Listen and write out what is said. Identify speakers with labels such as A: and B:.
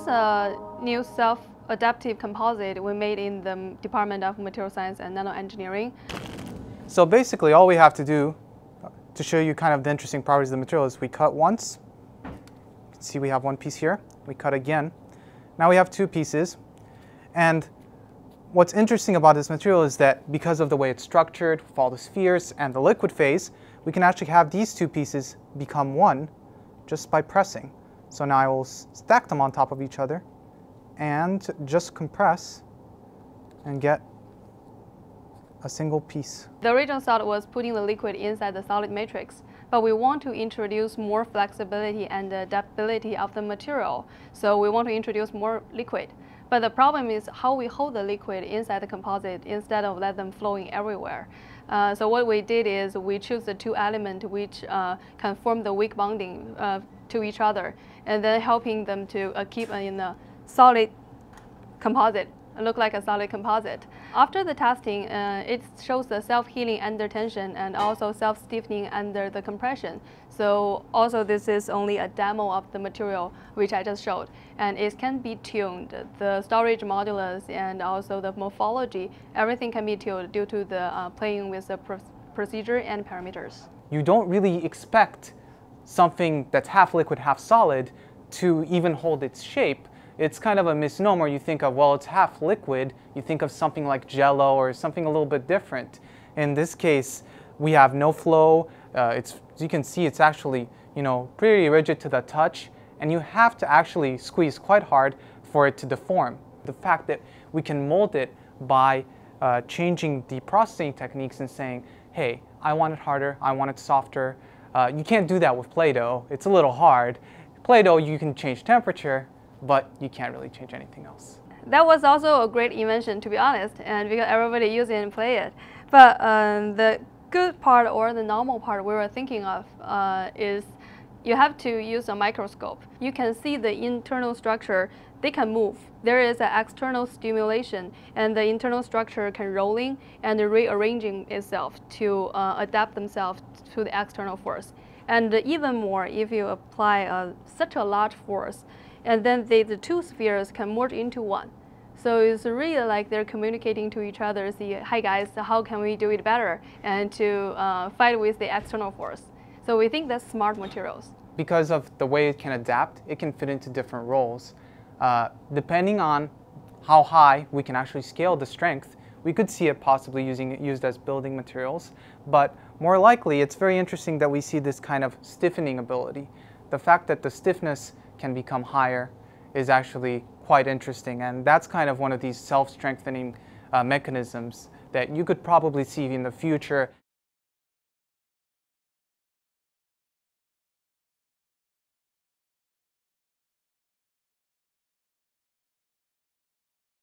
A: is a new self-adaptive composite we made in the Department of Material Science and Nanoengineering.
B: So basically all we have to do uh, to show you kind of the interesting properties of the material is we cut once. You can see we have one piece here. We cut again. Now we have two pieces. And what's interesting about this material is that because of the way it's structured, with all the spheres and the liquid phase, we can actually have these two pieces become one just by pressing. So now I will stack them on top of each other and just compress and get a single piece.
A: The original thought was putting the liquid inside the solid matrix, but we want to introduce more flexibility and adaptability of the material. So we want to introduce more liquid. But the problem is how we hold the liquid inside the composite instead of let them flowing everywhere. Uh, so what we did is we choose the two elements which uh, can form the weak bonding uh, to each other, and then helping them to uh, keep in a solid composite look like a solid composite. After the testing, uh, it shows the self-healing under tension and also self-stiffening under the compression. So also this is only a demo of the material which I just showed. And it can be tuned. The storage modulus and also the morphology, everything can be tuned due to the uh, playing with the pr procedure and parameters.
B: You don't really expect something that's half liquid, half solid to even hold its shape it's kind of a misnomer. You think of, well, it's half liquid. You think of something like jello or something a little bit different. In this case, we have no flow. Uh, it's, you can see, it's actually, you know, pretty rigid to the touch. And you have to actually squeeze quite hard for it to deform. The fact that we can mold it by uh, changing the processing techniques and saying, hey, I want it harder, I want it softer. Uh, you can't do that with Play-Doh. It's a little hard. Play-Doh, you can change temperature, but you can't really change anything else.
A: That was also a great invention, to be honest, and because everybody use it and play it. But um, the good part or the normal part we were thinking of uh, is you have to use a microscope. You can see the internal structure. They can move. There is an external stimulation, and the internal structure can rolling and rearranging itself to uh, adapt themselves to the external force. And even more, if you apply uh, such a large force, and then they, the two spheres can merge into one. So it's really like they're communicating to each other, see, hi guys, how can we do it better? And to uh, fight with the external force. So we think that's smart materials.
B: Because of the way it can adapt, it can fit into different roles. Uh, depending on how high we can actually scale the strength, we could see it possibly using used as building materials. But more likely, it's very interesting that we see this kind of stiffening ability. The fact that the stiffness can become higher is actually quite interesting. And that's kind of one of these self-strengthening uh, mechanisms that you could probably see in the future.